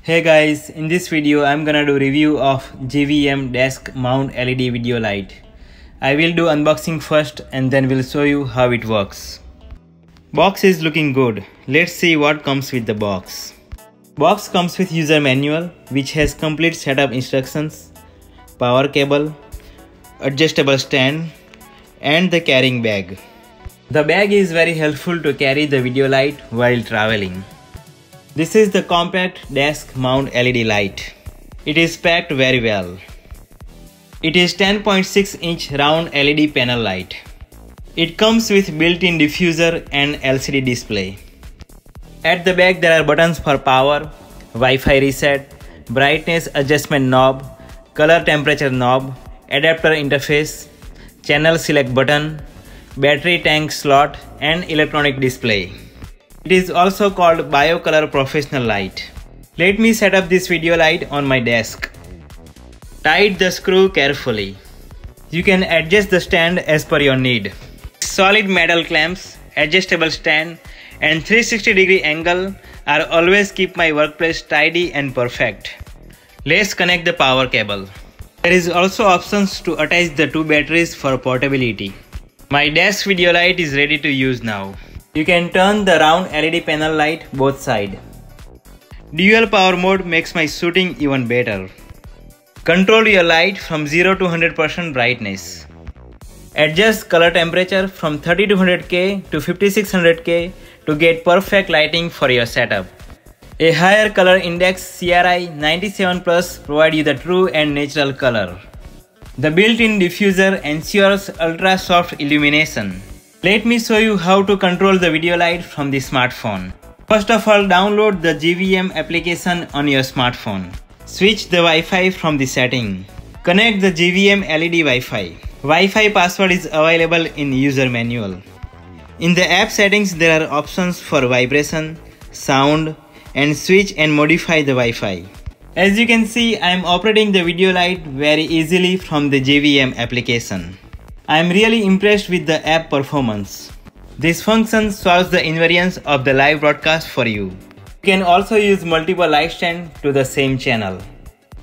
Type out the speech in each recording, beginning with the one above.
Hey guys, in this video I'm gonna do review of GVM desk mount LED video light. I will do unboxing first and then we'll show you how it works. Box is looking good. Let's see what comes with the box. Box comes with user manual which has complete setup instructions, power cable, adjustable stand and the carrying bag. The bag is very helpful to carry the video light while traveling. This is the compact desk mount LED light. It is packed very well. It is 10.6 inch round LED panel light. It comes with built-in diffuser and LCD display. At the back there are buttons for power, Wi-Fi reset, brightness adjustment knob, color temperature knob, adapter interface, channel select button, battery tank slot and electronic display. It is also called Bi-Color Professional Light. Let me set up this video light on my desk. Tight the screw carefully. You can adjust the stand as per your need. Solid metal clamps, adjustable stand and 360 degree angle are always keep my workplace tidy and perfect. Let's connect the power cable. There is also options to attach the two batteries for portability. My desk video light is ready to use now. You can turn the round LED panel light both side. Dual power mode makes my shooting even better. Control your light from 0 to 100% brightness. Adjust color temperature from 3200K to 5600K to get perfect lighting for your setup. A higher color index CRI 97 Plus provide you the true and natural color. The built-in diffuser ensures ultra soft illumination. Let me show you how to control the video light from the smartphone. First of all, download the GVM application on your smartphone. Switch the Wi-Fi from the setting. Connect the GVM LED Wi-Fi. Wi-Fi password is available in user manual. In the app settings, there are options for vibration, sound, and switch and modify the Wi-Fi. As you can see, I am operating the video light very easily from the GVM application. I am really impressed with the app performance. This function solves the invariance of the live broadcast for you. You can also use multiple light stand to the same channel.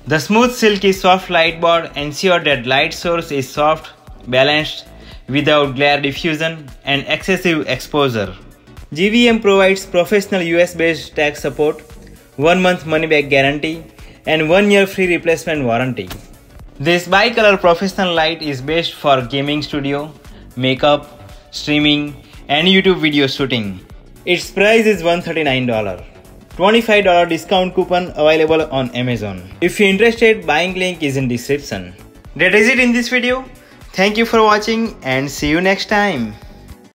The smooth silky soft light board ensure that light source is soft, balanced, without glare diffusion and excessive exposure. GVM provides professional US based tax support, 1 month money back guarantee and 1 year free replacement warranty. This bicolor professional light is best for gaming studio, makeup, streaming and YouTube video shooting. Its price is $139. $25 discount coupon available on Amazon. If you're interested, buying link is in description. That is it in this video. Thank you for watching and see you next time.